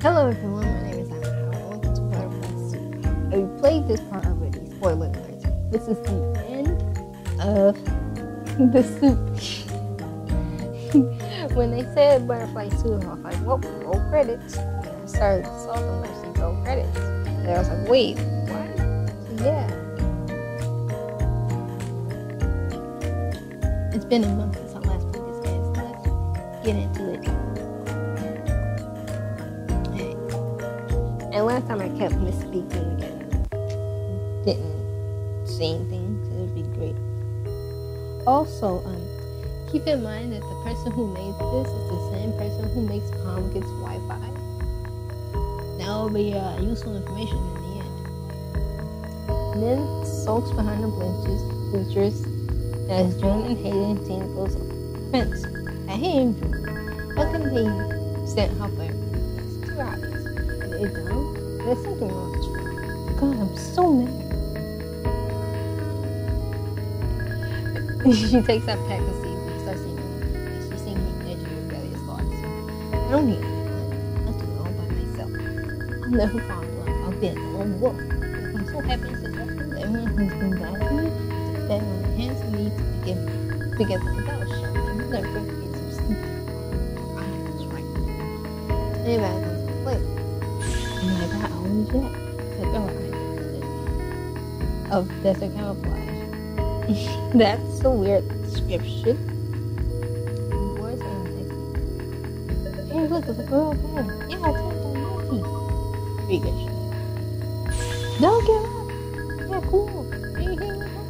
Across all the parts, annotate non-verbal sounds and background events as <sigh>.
Hello everyone, my name is Diamond Howard. Welcome to Butterfly Soup. I played this part already, spoiler alert. This is the end of <laughs> the soup. <laughs> when they said Butterfly Soup, I was like, well, roll credits. And I started saw them actually roll credits. And I was like, wait, what? Yeah. It's been a month since I last played this game, so let's get into it. And last time I kept misspeaking and didn't say anything, so it would be great. Also, um, keep in mind that the person who made this is the same person who makes PalmGit's Wi-Fi. That will be uh, useful information in the end. Then sulks behind the bleachers, bleachers as June and Hayden team goes fence. I hate him. How can they send help dumb? There's something wrong with you. God, I'm so mad. <laughs> she takes that pack of seeds and starts singing. She's singing Edge of Rebellious Thoughts. I don't need anyone. I'll do it all by myself. I'll never in love. I'll be a lone wolf. I'm so happy and successful that everyone who's been bad to me better on hands me to forgive me. Forget them And. Like, oh, I of camouflage. <laughs> That's a weird description. Words are amazing. Hey, look, there's a girl there. Yeah, I told her monkey. Pretty good shot. Don't give up. Yeah, cool. Don't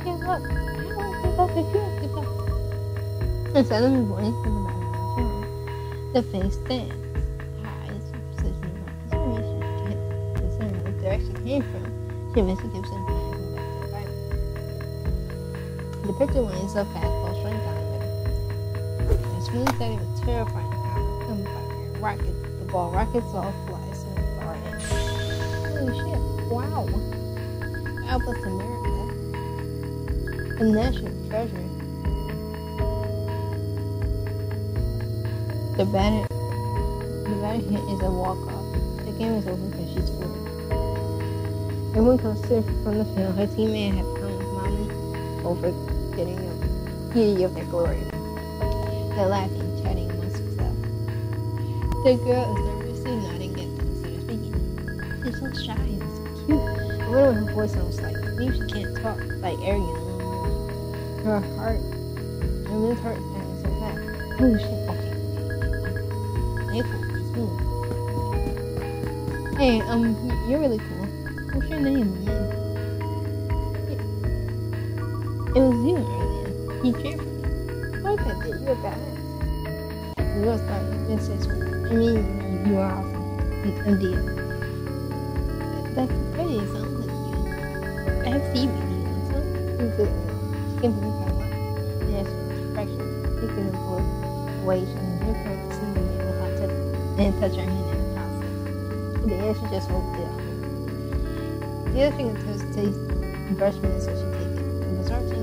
give up. I won't give up if you don't give up. Instead of avoiding from the the face stands. In back to the Bible. The picture winds up fast shrink down. As soon as that it was terrifying power come rocket the ball rockets off flies so far in. Holy shit. Wow. God bless America. A national treasure. The batter the batter hit is a walk off. The game is over. Everyone to from the field. Her teammate had come with mommy over getting them giddy of their glory. They're laughing, chatting amongst themselves. The girl is nervously nodding at them instead of speaking. She's so shy and so cute. I wonder what her voice sounds like. Maybe she can't talk like arrogant. Her heart, her men's heart is pounding so fast. Holy shit, okay. Hey. Hey, um, you're really cool. What's your name, man? It was you earlier. You cheered for me. Look at it, you're a badass. You was this is, I mean, you are awesome. Indeed. That's pretty, it sounds like you. I have seen you, so you can bring her up. Yes, expression. You can avoid ways and her parents see me without touching, and touch her hand in the process. The just out. The other fingertips taste brush minutes so she take it. It was hard to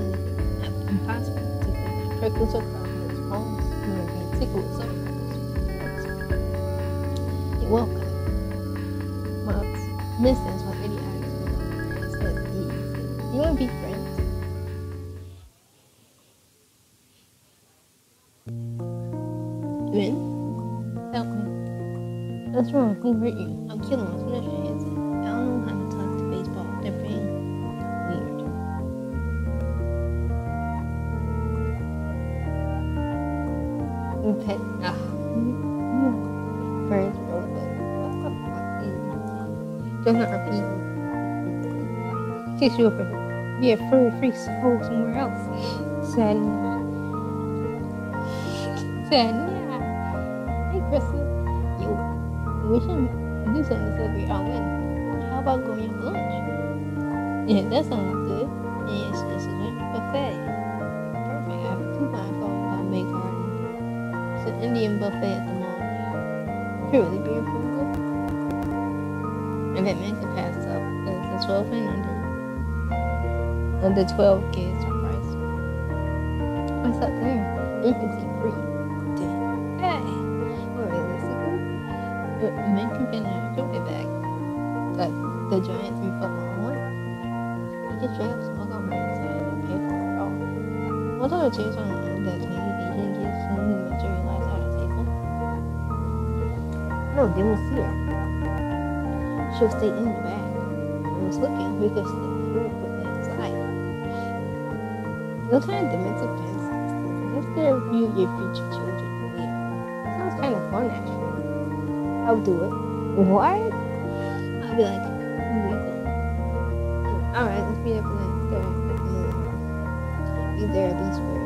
impossible to think. Prickles across his palms, moving being tickled with some You're welcome. Mugs. Takes you over. Be a furry free soul somewhere else. Sad. Sad. Yeah. Hey, Krista. You. We should do something to celebrate our win. How about going for lunch? Yeah, that sounds good. Yes, it's a lunch buffet. Perfect. I have two blindfolds by May Garden. It's an Indian buffet at the mall. Could really be affordable. And that man can pass up the 12 and under. Under 12 kids price. What's up there? You can see free. Hey, well, realistically, The American Panache bag. Like the giant three foot long one. You can straight up smoke on my inside and pay for it all. Although it tastes on that tiny Asian kids who materialize at a table. No, they won't see her. She'll stay in the bag. I was looking because Kind of demented fancies. Let's get a view your future children. Yeah. Sounds kind of fun actually. I'll do it. What? I'll be like, mm, Alright, let's meet up in the Be there at least for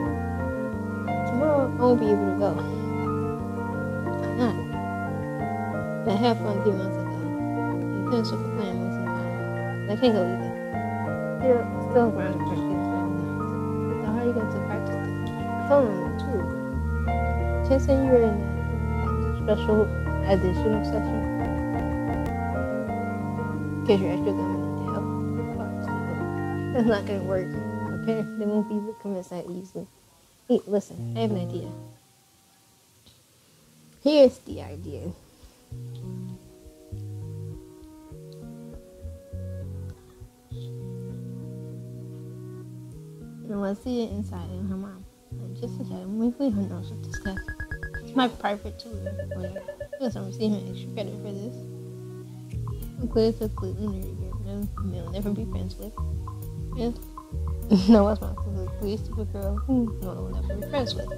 tomorrow I won't be able to go. Why not? I had fun a few months ago. You canceled the plan with some time. I can't go either. Still still around say you were in a special additional section. Because you're extra limited to help. That's not gonna work. My parents they won't be convinced that easily. Hey, listen, I have an idea. Here's the idea. And let's see it inside of her mom. And just a second, we her knows what to discuss. My private tutor. Because I'm receiving extra credit for this. Clear to completely no, will never be friends with. And <laughs> no responsibility, stupid girl no one will never be friends with.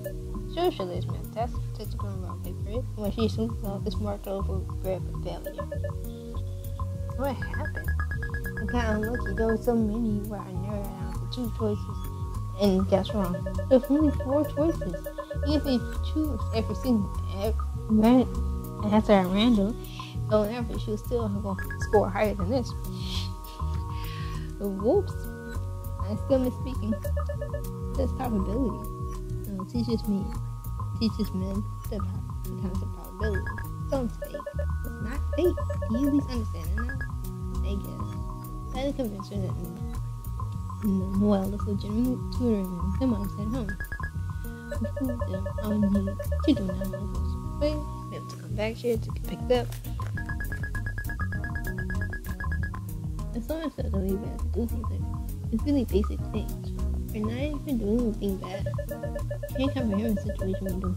Sure, she lays me a test, takes a pen around paper, when she assumes well, it's marked over grab for failure. What happened? I got unlucky. There were so many where I narrowed down to two choices. And guess wrong. There's only four choices. If you choose every single every, answer at random, on average, you'll still to score higher than this. Whoops. I'm still misspeaking. That's probability. Uh, teaches me, teaches men the, the concept of probability. Don't fake. It's not fake. Do you at least understand it now? I guess. I to convince her that no, well, it's legitimate tutoring. My mom said home. Of course, Need to do now. We have to come back here to get picked up. As long as a way bad to do something, it's really basic things. You're not even doing anything bad. Can't comprehend the situation we do.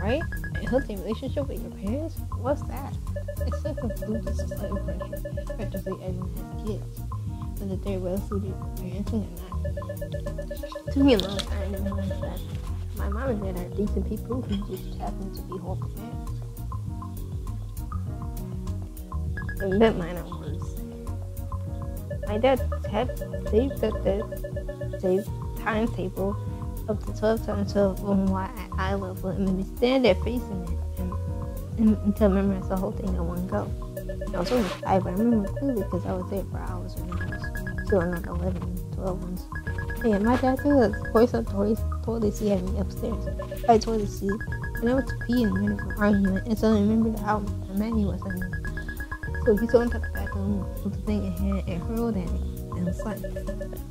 Right? A healthy relationship with your parents? What's that? It's so confused to societal pressure, practically everyone has kids. Whether they're well suited for parenting or not. Took me a long time to realize that my mom and dad are decent people who just happen to be horrible parents. I bet mine. My dad had saved up the saved timetable up to 12 times 12 on why I love it and we stand there facing it and, and, until I memorize the whole thing in one go. I was only five, but I remember clearly because I was there for hours still not 11, 12 ones. Yeah, my dad threw a voice up toys, toilet seat at me upstairs. I toilet seat, and I went to pee in the middle of argument, and so I remembered how he was at me. So he told him to the bathroom with the thing in hand and hurled at me. And was like,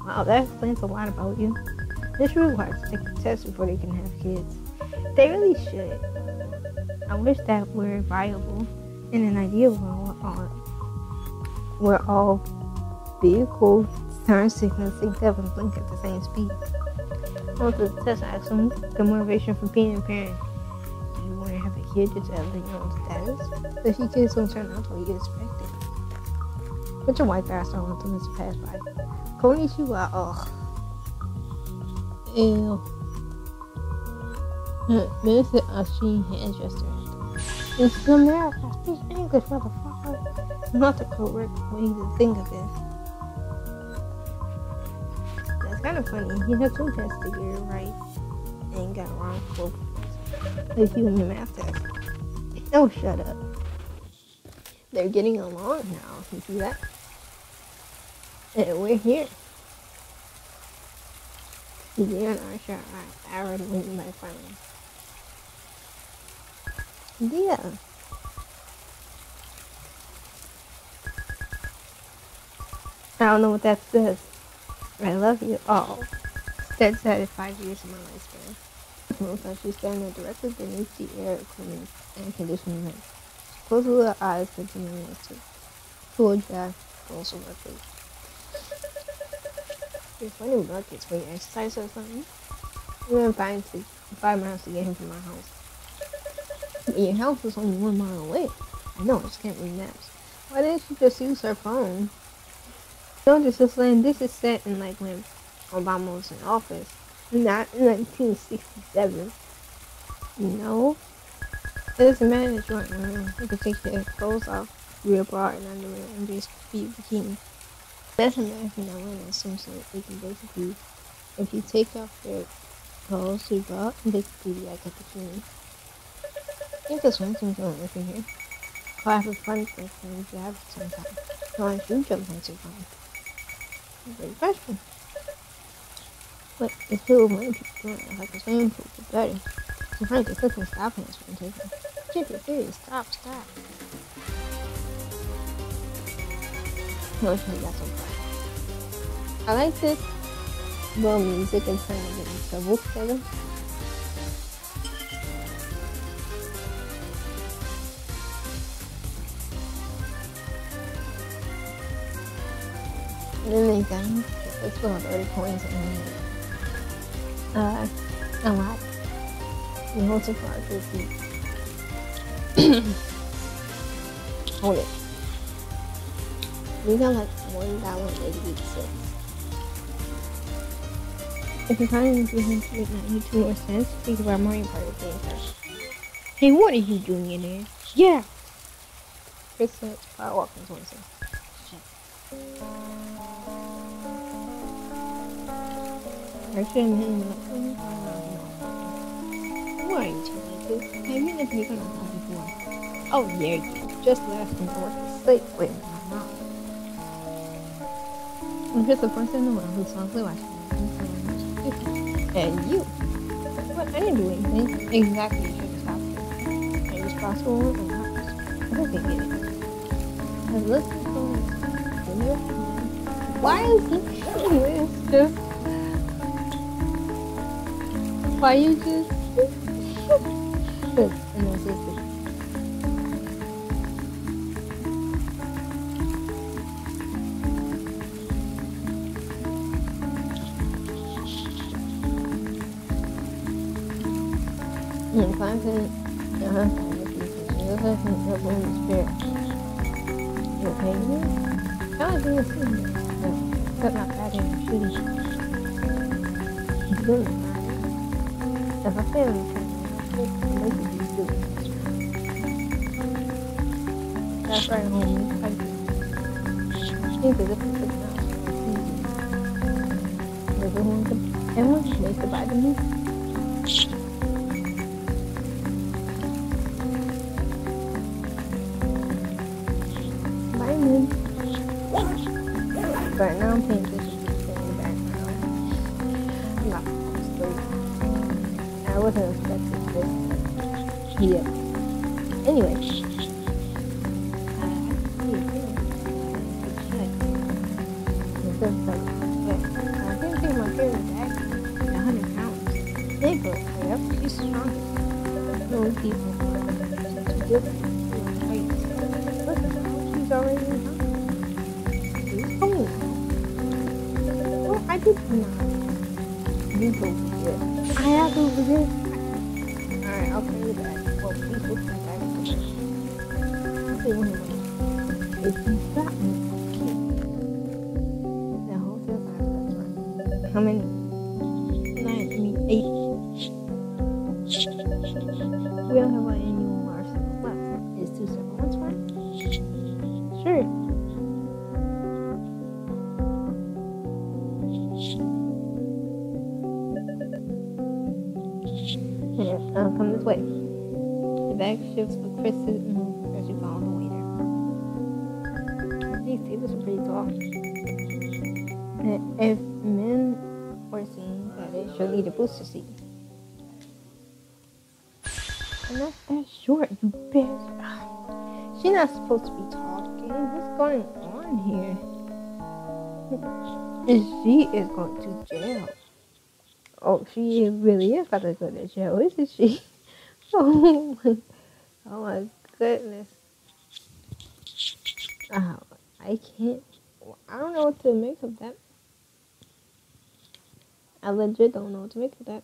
wow, that explains a lot about you. This really hard to take a test before they can have kids. They really should. I wish that were viable in an ideal world where all vehicles turn signals sync up and blink at the same speed. Once the test them the motivation for being a parent You want to have a kid out of your own status. But if kids don't turn out the way you expected. Put your white ass on until this pass by. Konnichiwa, ugh. Ew. Visit a Sheen hairdresser. It's America. Speak English, motherfucker. Not the correct way to think of it. Kind of funny. He had two tests to get it right and got wrong both with you in the math test. Oh, shut up. They're getting along now. You see that? And we're here. Yeah, i and I shot Aaron with my friends. Yeah. I don't know what that says. I love you oh. all. Dead five years of my lifespan. Most she's standing directly beneath the air cleaning and conditioning unit. close the eyes, continue to tool jack, also work It's funny buckets when you exercise or something. We went five, to, five miles to get him from my house. But your house is only one mile away. I know, I just can't read maps. Why didn't she just use her phone? Don't just explain this is set in like when Obama was in office, not in 1967. No. It doesn't matter if you're in You can take your clothes off real broad and underwear and just be bikini. That's American that some sort. You can basically, if you take off your clothes, you go and basically like a bikini. Think this one thing's going on here. I have a fun thing you have sometimes. No, I do jump into fun. Great question. But it's still money people doing. Like the swimming pool, it's better. So Frank, it's looking stopping from taking. Keep it serious. Stop, stop. No, she got some fun. I like this little music and trying to get trouble together. And got it's of 30 coins and uh, a lot. It for your feet. <coughs> hold it. We got like one dollar eighty cents. If you find it, you can make two more cents. Think about Mario Party game. Hey, what are you doing in there? Yeah. Chris said, "Fireworks is one cent." I Oh, yeah, you just last resort to sleep with my mom. I'm just the person in the world who softly watches and you. What? I didn't do anything. Exactly, you should have stopped it. It was possible or not I don't think it is. I listened to this. Why is he doing this? Just why you just. I'm confident your husband will be your husband will bring the spirit. You okay with? I do see Cut my back and shooting. It's good. If I fail, that's right, homie. I think that this is now. Everyone can, everyone she's already. Well, I did not. You go there. I have to over there. Alright, I'll tell you that. Well, please look back of If you me, should lead a booster seat. I'm not that short, you bitch. <sighs> She's not supposed to be talking. What's going on here? She is going to jail. Oh, she really is about to go to jail, isn't she? <laughs> Oh my, oh my goodness. Uh, I can't. I don't know what to make of that. I legit don't know what to make of that.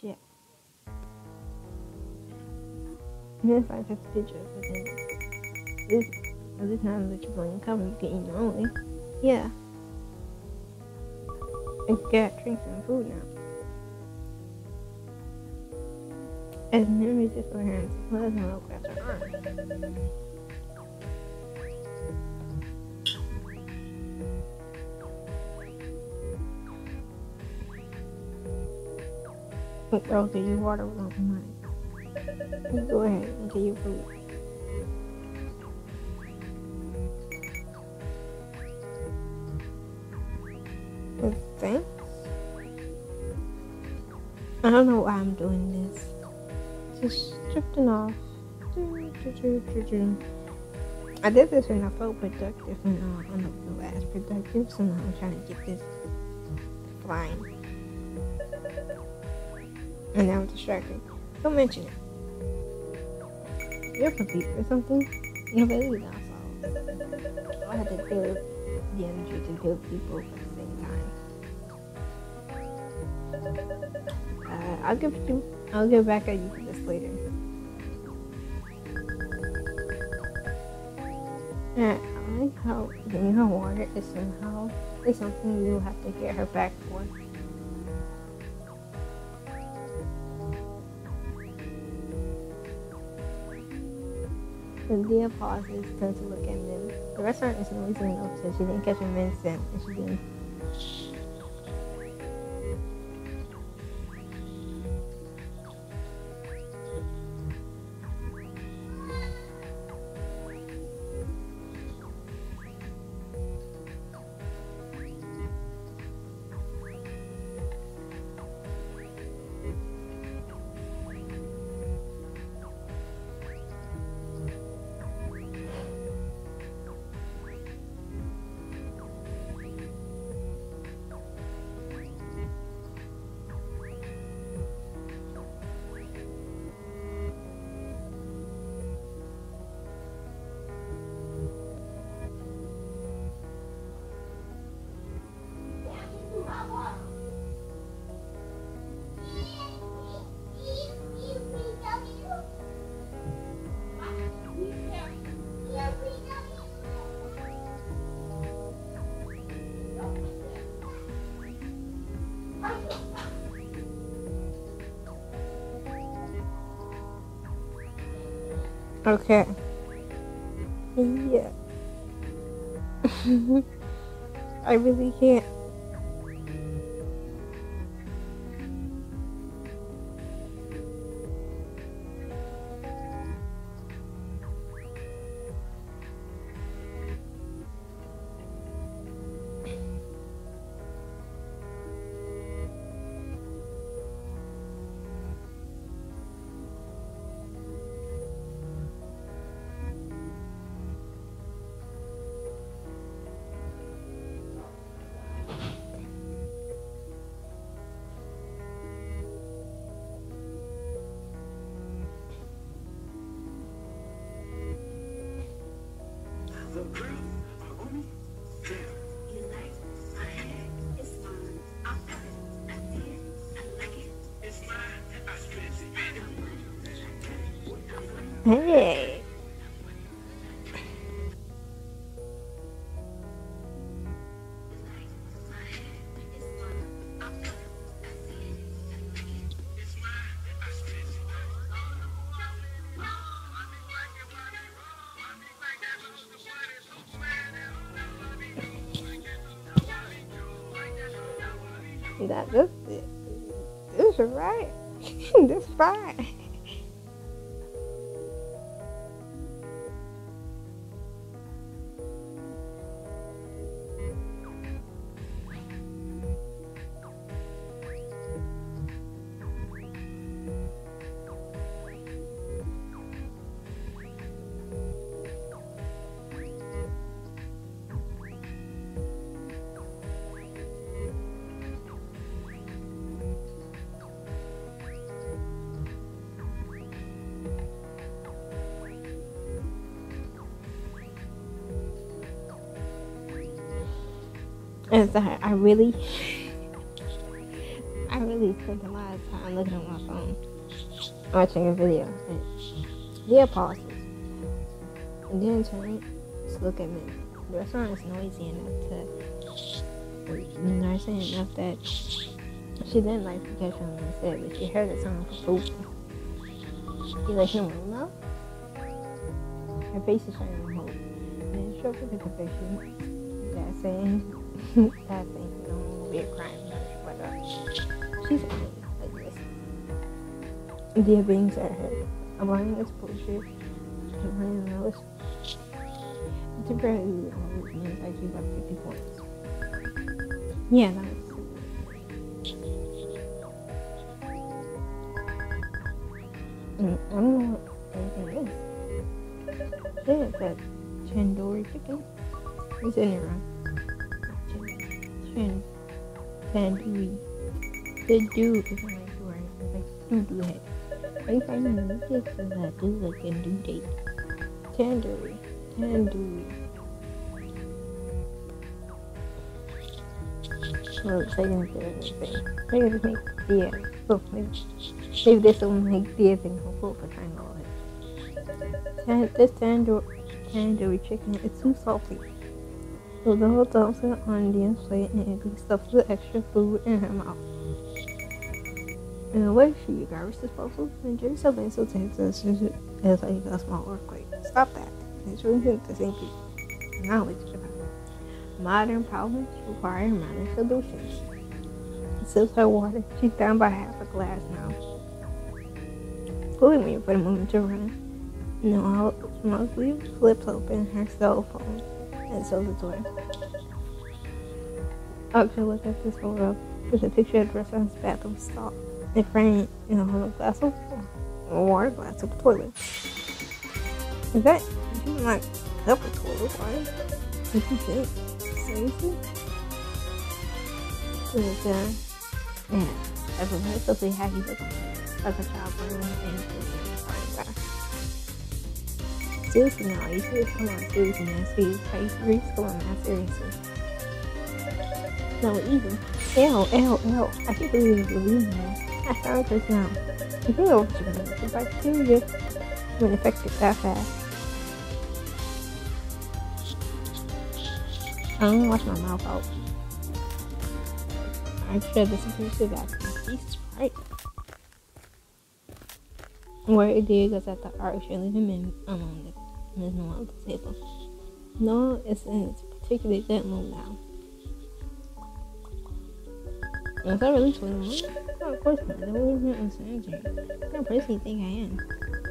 Shit. Then if I take a picture of it, this, this not that you're to cover, eat only. Yeah. And get drinks and food now. As memories of her hands, let us know across her arm. Girl, get you water without mine. Go ahead get your food. Thanks. I don't know why I'm doing this. Just drifting off. I did this when I felt productive and uh, on the last productive, so now I'm trying to get this flying. And now I'm distracted. Don't mention it. You're people or something. You're really now, so I had to build the energy to build people at the same time. Uh, I'll give you. I'll get back at you for this later. I like how getting her water is somehow is something you'll have to get her back for. Cynthia pauses, turns to look at Min. The restaurant is noisy enough so she didn't catch a Min scent, and she didn't. Okay. Yeah. <laughs> I really can't. Hey. That this this is right. <laughs> this fine. So I really, I really spent a lot of time looking at my phone, watching a video. And yeah, pauses. And then turn to look at me. The restaurant is noisy enough to, you know, saying enough that she didn't like the catch on the set, but she heard it sound for food. She like, no, no. Her face is shining hope. And then she opened the That saying that thing don't be a crime. But uh, she's like this. The being said her. Avoiding exposure to running those temporarily means I give up 50 points. Yeah, that's mm, I don't know what anything is. Yeah, it's that tandoori chicken. It's in it Tandoori. The dude is my story. Like, do do it. I find the music so that do like a do date. Tandoori. Tandoori. Well, second thing. Maybe just make yeah. Oh, maybe maybe this will make the thing hopeful for trying triangle. Tan- this tandoori chicken is too salty. Whole dumps it on the plate and stuffs the extra food in her mouth. In a way, she garbage disposal and Jerry Sylvain still takes this as like a small earthquake. Stop that. It's really the same people. Knowledge about modern problems require modern solutions. Sips her water. She's down by half a glass now. Pulling me for the moment to run. No, mostly flips open her cell phone and so the door. Actually, look at this photo. There's a picture of the restaurant's bathroom stall. It framed in a whole glass of water glass of the toilet. Is that you like cup of toilet water? What you think? Seriously? But, uh, yeah, everyone is supposed to have you look like a child and Seriously now, you? Come on, seriously now, serious. Are you serious? Come on now, seriously. No, even. Ew, ew, ew. I can't believe it's believing me. I found this now. To me. The bacteria that fast. I don't wash my mouth out. I should this is that. Jesus Christ. Where it did was at the art show leaving him alone. There's no one on the table. No, it's in its particularly mood now. Is that really 21? Oh, of course not. That wasn't on surgery. I don't personally think I am.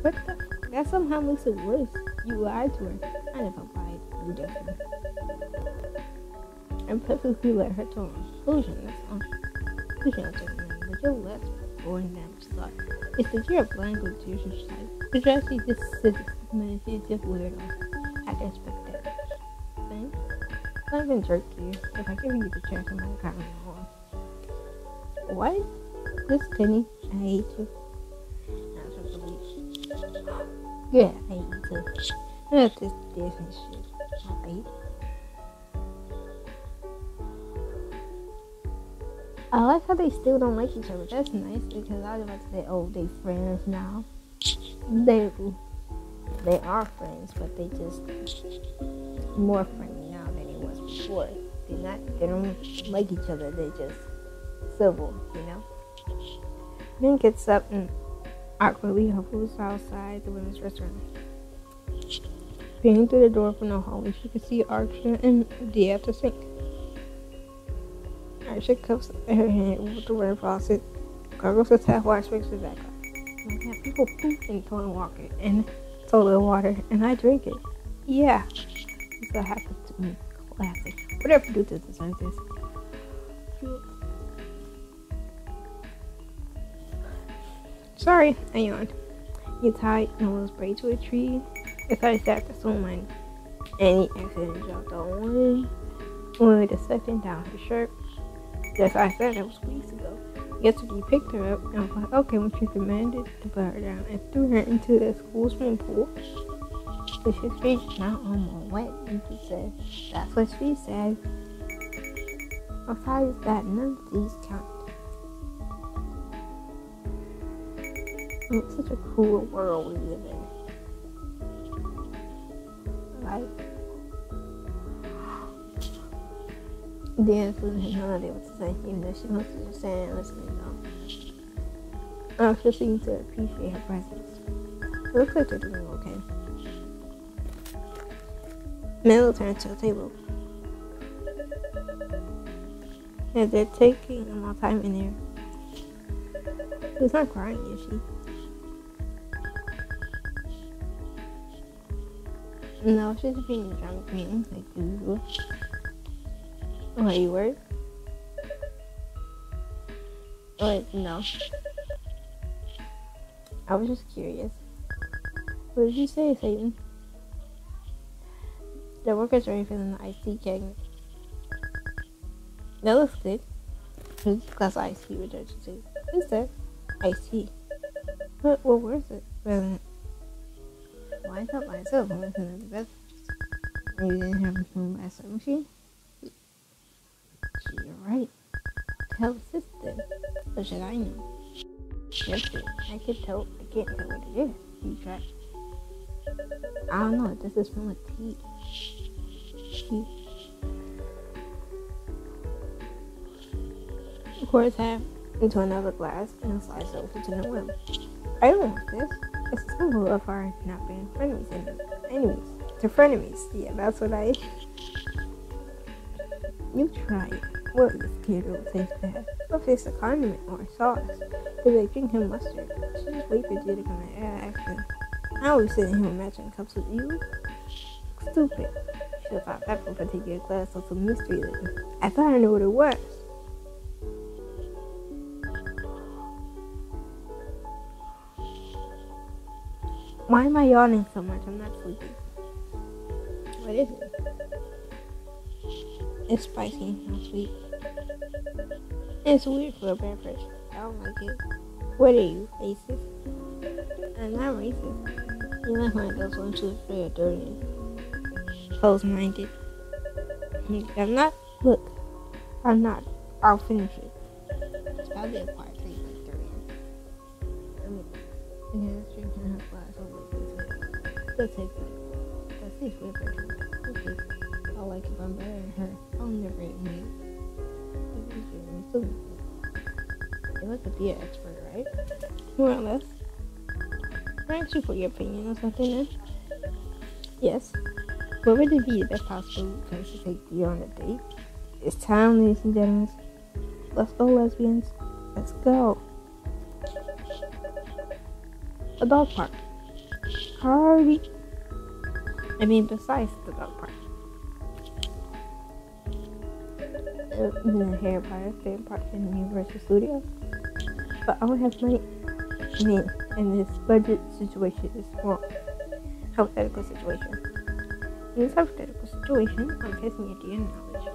What the? That somehow makes it worse. You lied to her. I never lied. You definitely. I'm perfectly let her to conclusion. That's all. You can't tell me, but you're less boring I thought. It's that you're a language just civics. Man, she's just weirdo. I can expect that. Thanks. I've been jerk you. If I give you the chance, I'm gonna comment on. What? This Penny, I hate you. Yeah, I hate you. That's this Disney shit. I hate I like how they still don't like each other. That's nice because I was about to say, oh, they friends now. They they are friends, but they just more friendly now than it was before. They're not they don't like each other. They just civil, you know. Then gets up and awkwardly hovers outside the women's restaurant. Peering through the door from the hallway, she can see Akarsha and Dia at the sink. Akarsha cups her hand with the water faucet, gargles the tap water, swings it back up. Like people poop in toilet water and toilet water, and I drink it. Yeah, that happens to me. Classic. Whatever producer deserves this. Sorry, I yawned. You tied Noah's braid to a tree. If I sat to someone and he accidentally dropped on one, with a second down her shirt. Yes, I said that was weeks ago. Yesterday, picked her up and I was like, okay, when she demanded to put her down and threw her into the school swimming pool. But she reached not almost wet, and she said, that's what she said. Besides that, none of these count. It's such a cool world we live in. Like, Dan food has no idea what to say, even though she must have just saying and listening though. Oh, she seems to appreciate her presence. It looks like they're doing okay. Mel turned to the table. Yeah, they're taking a long time in there. She's not crying, is she? No, she's being drunk like usual. Are you worried? Wait, no. I was just curious. What did you say, Satan? The workers are refilling the iced tea keg. That looks good. Iced tea with too? Who's that? IC. But what was it? Well, I thought myself I was in the best. You didn't have a phone machine? Right. Tell sister. Should I know? Yes, I could tell. I can't tell what it is. You try. I don't know. This is from a tea. Tea. Pour his half into another glass and slice over to the rim. I don't want this. It's a symbol of our not being frenemies and enemies. To frenemies. Yeah, that's what I. You try it. What is Theodore taste bad? What is a condiment or sauce? Do they drink him mustard? She just wait for you to come in action. I always sit here imagining cups with you. Stupid. Should have thought that taking a glass of some mystery. I thought I knew what it was. Why am I yawning so much? I'm not sleepy. What is it? It's spicy, not sweet. It's weird for a beverage. I don't like it. What are you, racist? I'm not racist. You're like one of those ones who's very dirty and close-minded. I'm not. Look, I'm not. I'll finish it. It's probably a quiet taste like. I mean, yeah, it's drinking her glass over this. Let's take that. That's this weird. Okay. I like if I'm better than her. I'll never admit. You're like a beer expert, right? <laughs> More or less. Aren't you for your opinion or something then? Yes. What would it be the best possible place to take you on a date? It's time, ladies and gentlemen. Let's go, lesbians. Let's go. A dog park. Party. I mean, besides the dog park. The Harry Potter theme park in Universal Studios. But I don't have money. I mean, in this budget situation is small. Hypothetical situation. In this hypothetical situation, I'm testing your DM knowledge.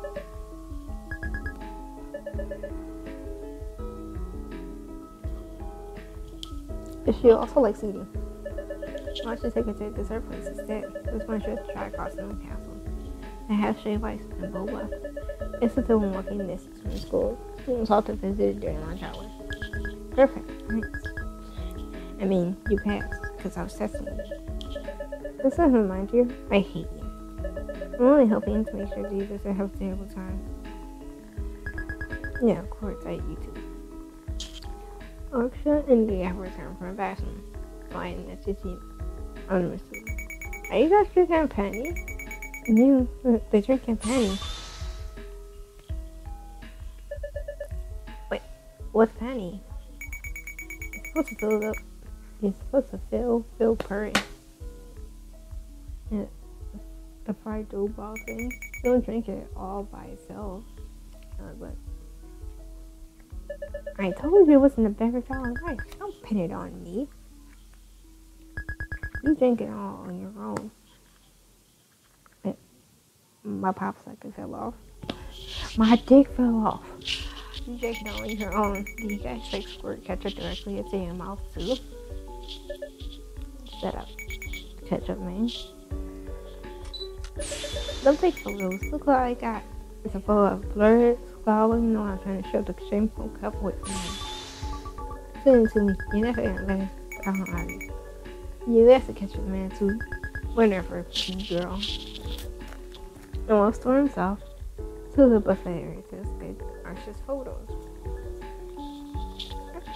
She also likes eating. Why don't take her to dessert place instead? This one should try the castle. I have shaved ice and boba. It's a film walking distance from school. Students to visit during lunch hour. Perfect. I mean, you passed because I was testing you. This doesn't remind you. I hate you. I'm only hoping to make sure Jesus will have a terrible time. Yeah, of course, I hate you too. Akarsha and the have returned from a bathroom. Fine, that's just you. Understood. Are you guys drinking pani? No, they're drinking pani. Wait, what's pani? It's supposed to fill up. It's supposed to fill, fill purring. Yeah, the fried dough ball thing. Don't drink it all by itself. Uh, but I told you it wasn't a beverage all right. Don't pin it on me. You drink it all on your own my popsicle fell off. My dick fell off. You it on your own. Do you guys take squirt ketchup directly into your mouth too? Shut up. Ketchup man. Don't take photos. Look what I got. It's a full of blurred following no, I'm trying to show the shameful couple with me. Send it to me. You never let count on it. You have to catch a man too. Whenever, girl. And while storms off to the buffet area to escape Akarsha's photos.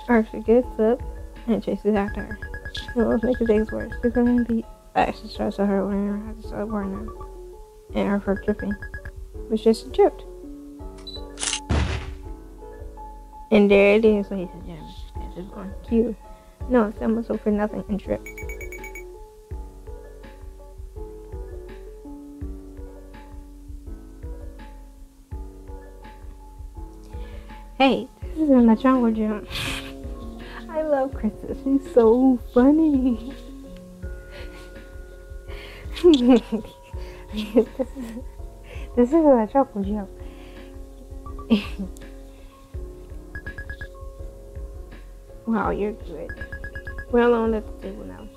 Akarsha gets up and chases after her. It will make the days worse. Gonna be actually starts to her when her eyes start burning and her for dripping. It was just a drift. And there it is, ladies and gentlemen. That's just on cue. No, it's almost for nothing and dripped. Hey, mm, <laughs> this is my jungle gym. I love Krista. She's so funny. this is this is a jungle gym. wow, you're good. We're alone at the table now.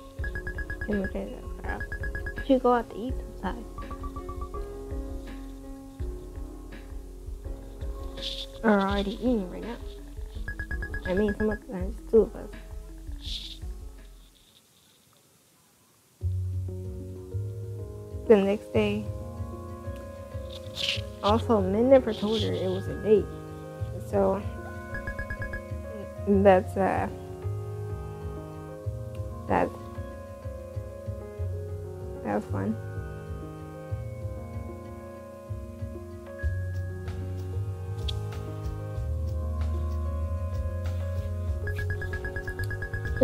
Can we say that? Should go out to eat sometime. Are already eating right now. I mean, some of the times, two of us. The next day, also, men never told her it was a date. So, that's, uh, that, that was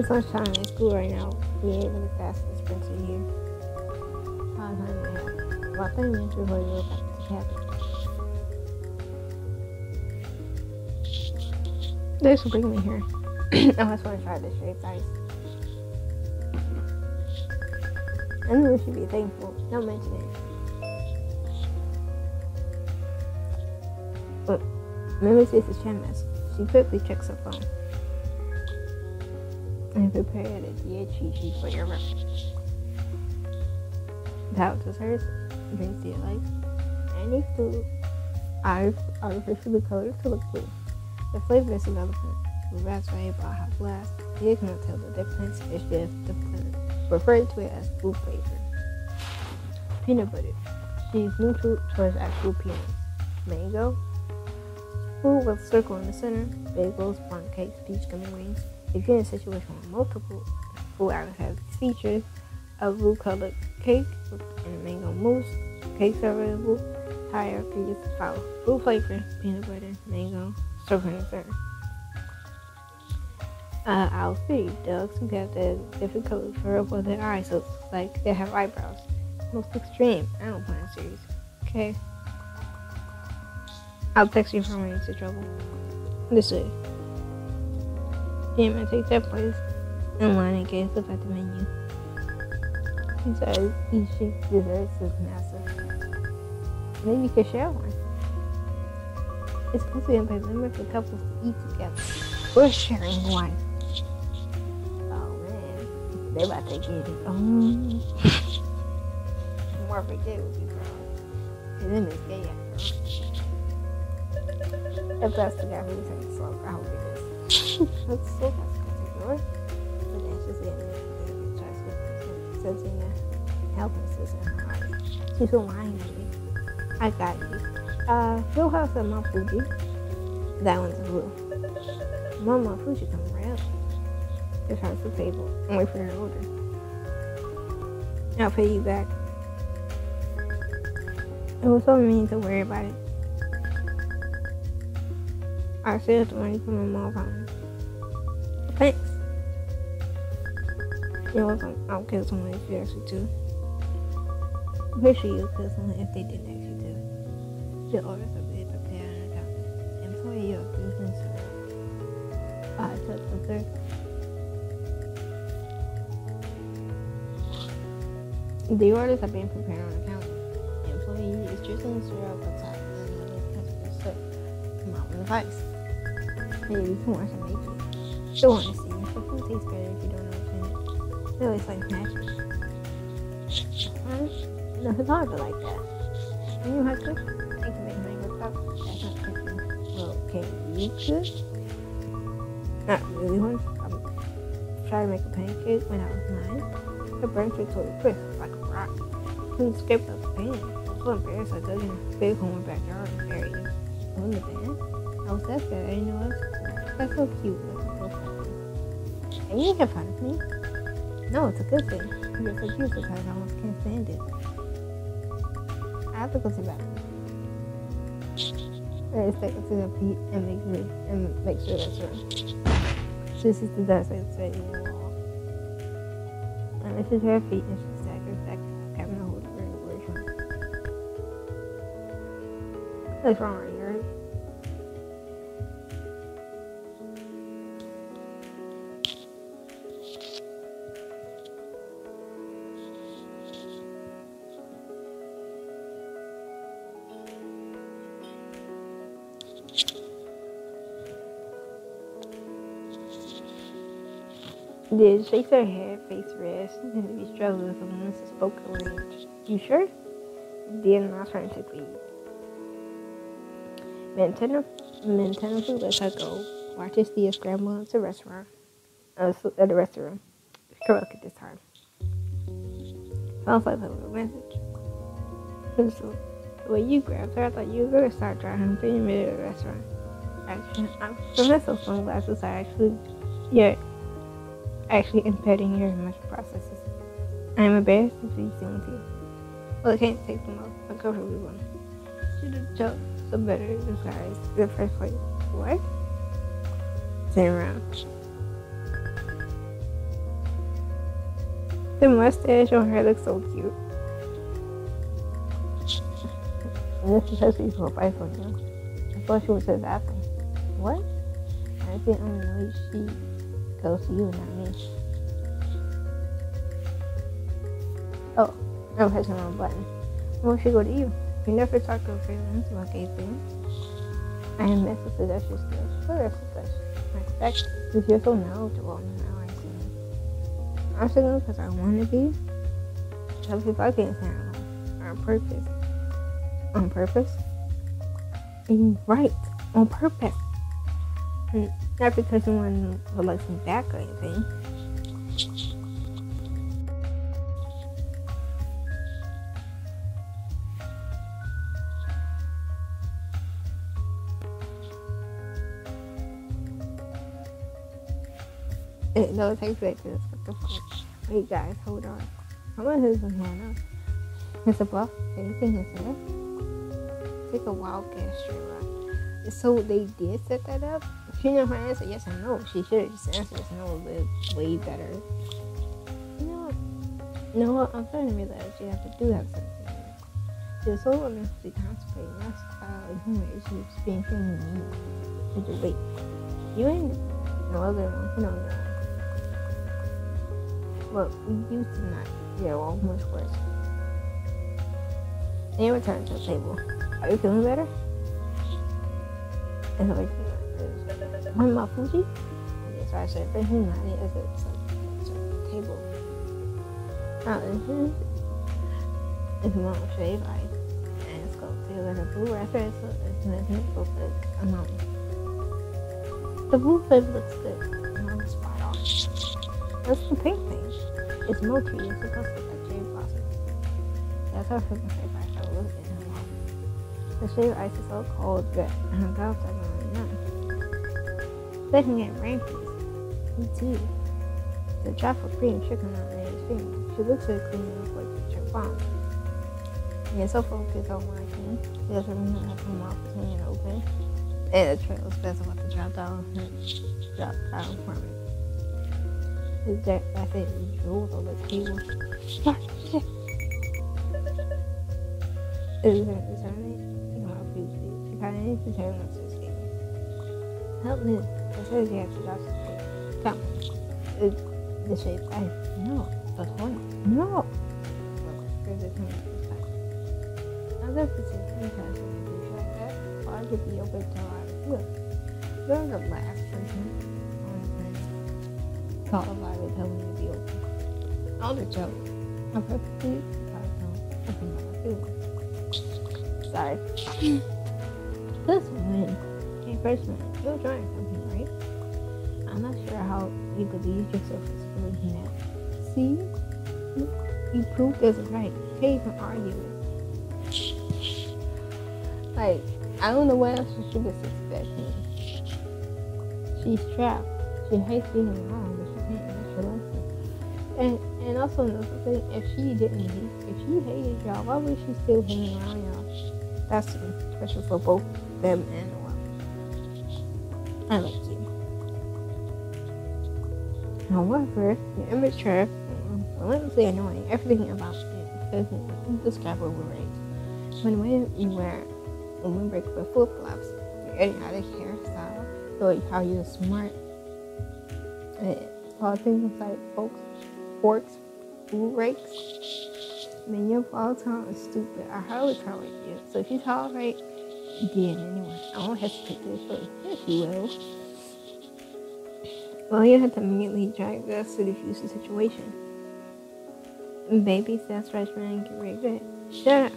fun. It's lunchtime in school right now. We ate really fast this printer here. Five time and a half. About 30 minutes before we go back to cabin. Thanks me here. <clears throat> I just want to try this shaved ice. I knew we should be thankful. Don't mention it. But Mimi says it's Chemis. She quickly checks her phone and prepared a Chi for your reference. That was hers. Brings to life. Any food I've artificially colored to look blue. The flavor is irrelevant. The raspberry Baja Blast. You cannot tell the difference. It's just different. Refer to it as blue flavor. Peanut butter. She's neutral towards actual peanuts. Mango. Food with circle in the center. Bagels, pound cakes, peach gummy wings. If you're in a situation with multiple food items have features, a blue colored cake and a mango mousse. Cake Cakes are available. Hierarchies follow. Blue flavor, peanut butter, mango, the center. Uh, I'll see dogs who have the different colors for what their eyes look like. They have eyebrows. Most extreme. I don't plan series. Okay. I'll text you if I'm into trouble. This is. Damn, I take that place in line and gaze up at the menu. He says each desserts is massive. Maybe you could share one. It's supposed to be by limit for couples to eat together. We're sharing one. Oh man, they about to get it on. <laughs> More for gay would be wrong. And then it's gay after If that's the guy who's saying slow, I hope. That's so fascinating, But then she's getting sensing health assistant. She's so lying at me. I got you. Uh, Full House of Mount Fuji. That one's blue. Mama Fuji comes around. Just has the table wait for her order. I'll pay you back. It was so mean to worry about it. I saved money from my mom You're welcome. I'll kill someone if you actually do. I'm pretty sure you'll kill someone if they didn't actually do. The orders are being prepared and accounted. Employee of business. I took ah, the third. The orders are being prepared on accounting. The employee is drizzling syrup on top and another customer out with advice. Maybe you can watch a making. Still want to see food tastes better if you don't it. It always like? Hmm? No, it's hard to like that. And you have to. I can make mango cup. That's not cooking. can you cook? Not really one. I'm trying to make a pancake when I was nine. The burnt it totally crisp, like a rock. Couldn't scrape up the pan. I was so embarrassed I dug in a big hole in my backyard and buried it. On the bed. I was that scared. I didn't know what. That's so cute. And you can fun of me. No, it's a good thing. You're so cute because I almost can't stand it. I have to go to the bathroom. I expect to the feet and make sure and make sure that's right. This is the dust that's right in the wall. And this is her feet and she's staggered back having a hold of her. What's wrong Did shakes her head, face red. Seemed to be struggling with someone else's spoken language. You sure? Then I turned to leave. Montana, Montana food let her go. Watch us see a scramble into the restaurant. Uh, at the restaurant. Correct at this time. Sounds like a little message. So, the way you grabbed her, I thought you were going to start driving three minutes at the restaurant. Actually, I'm from this sunglasses are actually, yeah, actually impeding your emotional processes. I am embarrassed to be seen you. Well, I can't take them off. I'm comfortably one. Should have chose some better disguise the first place. What? Turn around. The mustache on her looks so cute. This is actually for a for you. I thought she was the bathroom. What? I didn't know she goes to you, not me. Oh, I'm pressing the wrong button. Why should go to you? You never talk to feelings about gay things. I am mental seduction skills. What are seduction? I expect because you're so knowledgeable now I see. I'm single because I want to be. Some people I can't stand on purpose. On purpose? Mm, Right, on purpose. Mm, Not because someone would like me back or anything. No, it takes back to this. What the fuck? Wait, guys, hold on. I'm gonna hit some hand up. Mr. Bluff, anything he said? Take a wild guess, up. So they did set that up? She didn't her answer yes or no. She should have just answered no, but way better. You know what? You know what? I'm starting to realize you have to do have something. She was so honestly constipating. That's how human issues being human. She just wait. You ain't no other one. No, no. But we used to not. Yeah, well, much worse. They returned to the table. Are you feeling better? And so like, one my Fuji. Yes, I said, but him not as a table. Now, this is my shave ice. And it's called Taylor the Blue Raspberry. So it's an example of a mountain. The blue flavor looks good. I'm spot on. That's the pink thing. It's mochi. It's supposed to look like cherry blossom. That's how favorite I in her mouth. The shaved ice is so cold that are going numb. Let him get rain. Me too. The chocolate cream chicken on Ray's finger. She looks so clean and looks like a bomb. And so focused on watching. She doesn't even have her mouth is hanging open. And the trail best about to drop down drop down from it. Is that I think drooled on the table. Is that is that Kind of turn on this Help me. It you have to drop the Come. It, the shape. I no. The corner. No. There's a corner. I love to see sometimes when you do like that. I could be open to a lot of feel. You're the last person on the call if I would tell me to be open. All the joke. I'm perfectly I don't open my feelings. Sorry. This win a freshman. You'll right? I'm not sure how you believe yourself is feeling that. See? You proved us right. Can't even argue it. Like, I don't know what else she was expecting. She's trapped. She hates being alone, but she can't actually listen. And and also another thing, if she didn't hate, if she hated y'all, why would she still hang around y'all? That's special for both them mm-hmm. and I like you. However, you're immature, relentlessly annoying. Everything about you isn't indescribable right. When when you wear a windbreak with flip flops, your idiotic hairstyle, or how you're smart, eh, and all things like folks, forks, food rakes. I mean, your fall tone is stupid. I hardly tolerate you. So if you tolerate did anyway. I won't have to show you. Yes, you will. Well, you have to immediately drag us to defuse the situation. Baby says freshman get really good. Shut up.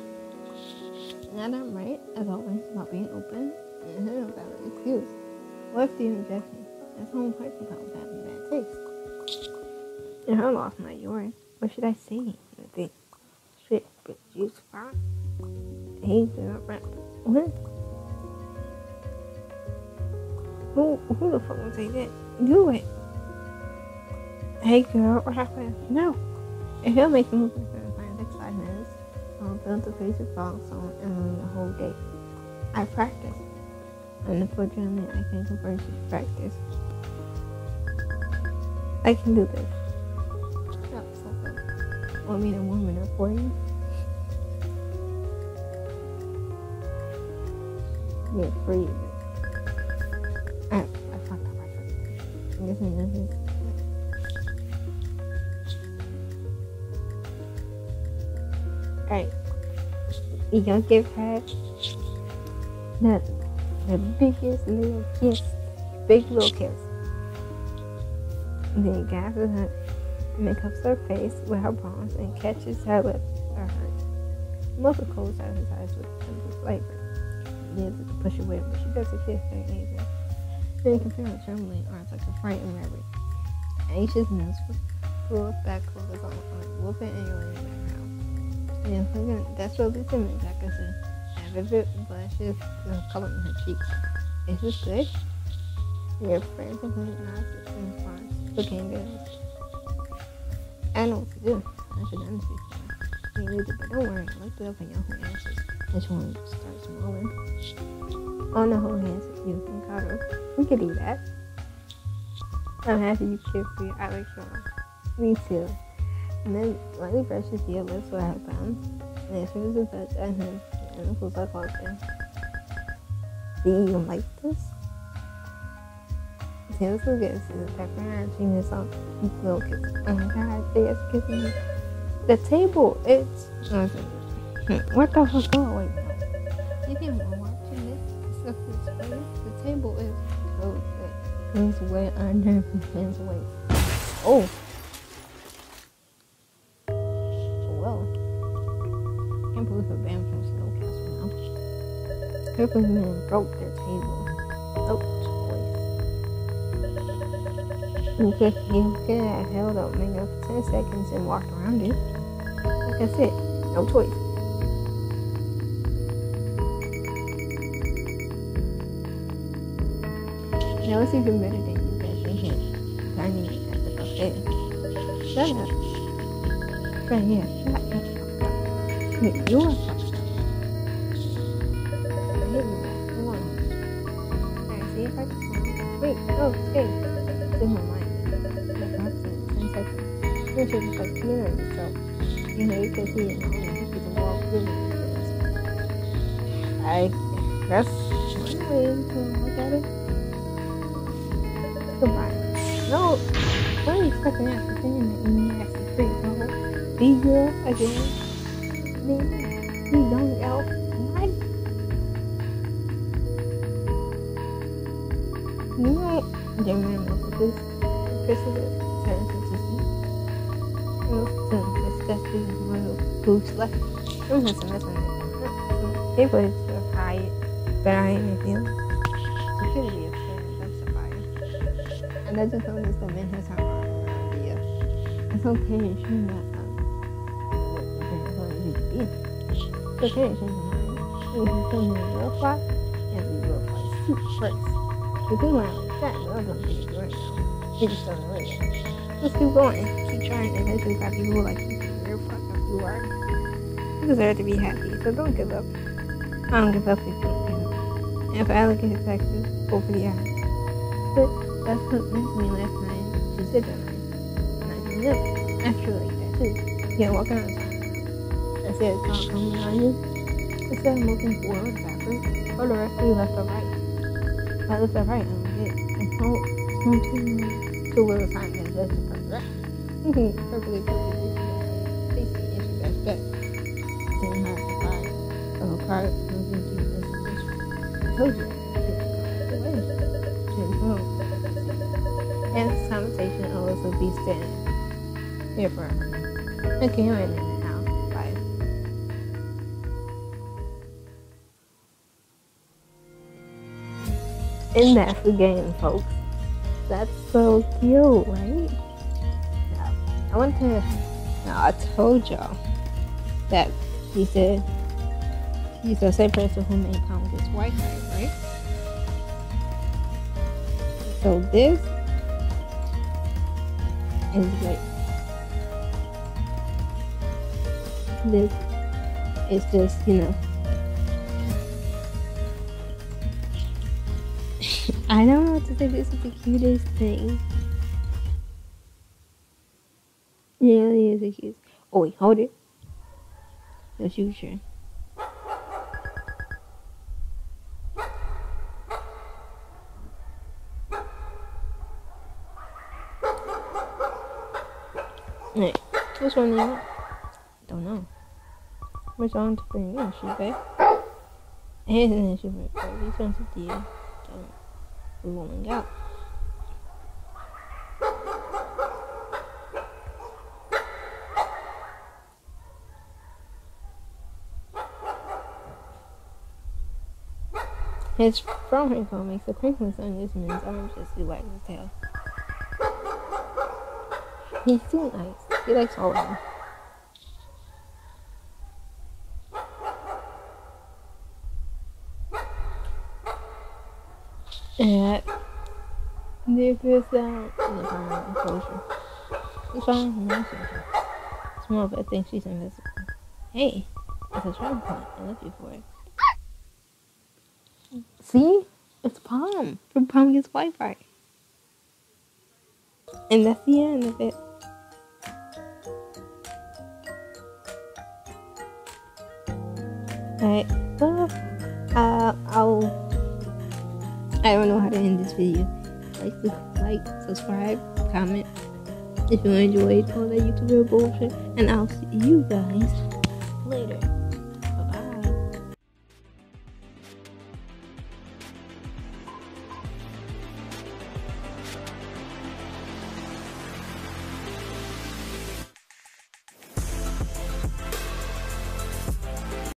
Now that I'm right, as always, about being open and a valid excuse. What if the injection? That's the whole part about having bad taste. And her loss, not yours. What should I say? The shit, but juice fine. He's Hey, girl, what? Who, who the fuck would say that? Do it. Hey girl, what happened? No. If you'll make a movie for the next five minutes, I'll build a Facebook follow song and ruin the whole day. I practice. And unfortunately, I can convert to practice. I can do this. Shut up. Want me to warm it up for you? Yeah, for know this. Alright. Gonna give her the, the biggest little kiss. Big little kiss. Then gathers her, makes her face with her palms and catches her lips or hers. Mother out his eyes with simple flavor. He to push away, but she does a kiss very easy. Can feel her trembling arms like a frightened rabbit. Anxiousness pulls back clothes on, on whooping and yelling in the background. Yeah, that's what image, like I said. Have vivid blushes, no color in her cheeks. Is this good? Your friends are putting eyes in response. Looking good. I know what to do. I should this before. You need to, but don't worry. I looked it up in Yahoo Answers. I just want to start smiling. Oh, on the whole hands, you and Carter. We could do that. I'm happy you kissed me. I like you. Me too. And then lightly brushes your lips with her thumb. And as soon as it touches at him, and it feels like walking. Do you even like this? Taylor Swift gets the background she is on little kiss. Oh my god, they are kissing me. The table, it's hmm, what the fuck? Oh wait, no. You can watching this stuff is. The table is cold, but it's way under his waist. Oh. Well, can't believe a band from Snowcastle now. Purpose man broke their table. Nope. You could, you could have held up maybe for 10 seconds and walked around it. Like I said, no choice. That was even better than you guys. I hate you guys. Come on. Alright, see I can find Wait, stay. It's in my mind. Like, I've seen 10 seconds. Then she was like, clear yourself. You know, you can see it now. I, that's one way to look at it. Goodbye. No, what are you fucking at? The thing in the nasty freak, no. Be girl again. Me, young elf. What? You know, Jamie remember this. This is it. Turns into some. It's disgusting little boots left. I'm just messing with it. People Sapphire. And that's just noticed the men has her. It's okay to show um, it's okay to change your mind. You can tell me real fly, and we will fly soup first. You want like that, gonna be right now. You just don't know it yet. Just keep going. Keep trying. And eventually got people like you. You're fucked up. You are. You deserve to be happy. So don't give up. I don't give up if you and if alligator Texas, hopefully I But that's what went to me last night. She said that night. And I didn't know. I feel like that too. You can't walk around time. I said it's not coming on you. I said I'm looking forward, backwards. Or the rest of you left or right. I left or right, I don't get it. I'm so, so too, too little time and just to come back. Mhm, perfectly, perfectly. Basically, if you guys bet. Then you have to find a card. Moving to this I told you. Also be staying here forever. Okay, I'm in it now. Bye. And that's the game, folks. That's so cute, right? Now, I want to. Now, I told y'all that he said he's the same person who made Congress white, right? So this is great. This is just, you know. <laughs> I don't know what to say. This is the cutest thing. It really is the cutest. Oh wait, hold it. Your future. Hey, which one do you want? Don't know. Which one to bring in, she babe? Here's an issue, baby. These ones um, are dear. Don't. Won't out. His from her comics, the crinkles on this man's arms just be wagging his tail. He's too nice. He likes all of them. And there goes down in the permanent enclosure. It's more of a thing she's invisible. Hey, it's a strong point. I love you for it. See? It's Palm. From Palm gets Wi-Fi. And that's the end of it. Alright, well, uh, I'll. I don't know how to end this video. Like, like, subscribe, comment if you enjoyed all that YouTuber bullshit, and I'll see you guys later.